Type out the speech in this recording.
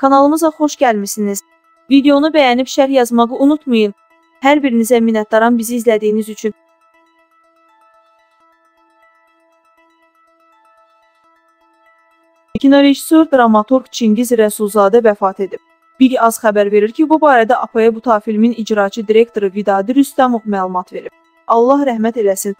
Kanalımıza xoş gəlmisiniz. Videonu bəyənib şərh yazmağı unutmayın. Hər birinizə minnətdaram bizi izlədiyiniz üçün. Kinorejissor, dramaturq Çingiz Rəsulzadə vəfat edib. Bir az xəbər verir ki, bu barədə APA bu filmin icraçı direktoru Vidadi Rüstəmov məlumat verib. Allah rəhmət eləsin.